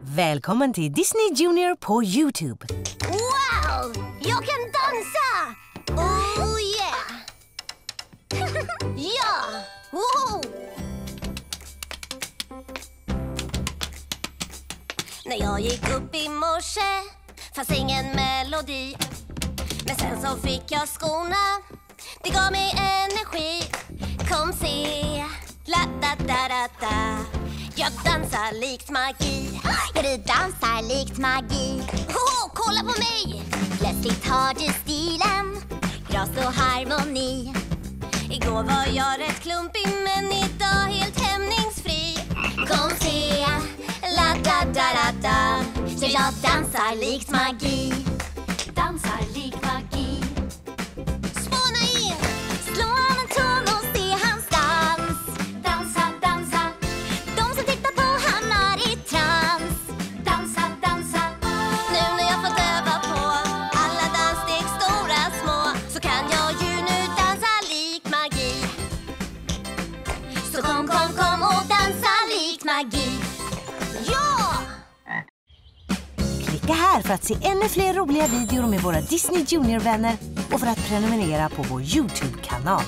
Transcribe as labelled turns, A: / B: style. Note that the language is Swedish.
A: Välkommen till Disney Junior på Youtube.
B: Wow! Jag kan dansa! Oh yeah! ja! Woho! När jag gick upp i morse fanns ingen melodi Men sen så fick jag skorna Det gav mig energi Kom se La da da da da jag dansar likt magi
C: Ja, du dansar likt magi.
B: oh, Kolla på mig!
C: Plötsligt har du stilen, gras och harmoni.
B: Igår var jag rätt klumpig men idag helt hämningsfri
C: Kom se, la da da da da. Så jag dansar likt magi. Dansar likt magi. Magi.
B: Ja!
A: Klicka här för att se ännu fler roliga videor med våra Disney Junior-vänner och för att prenumerera på vår Youtube-kanal.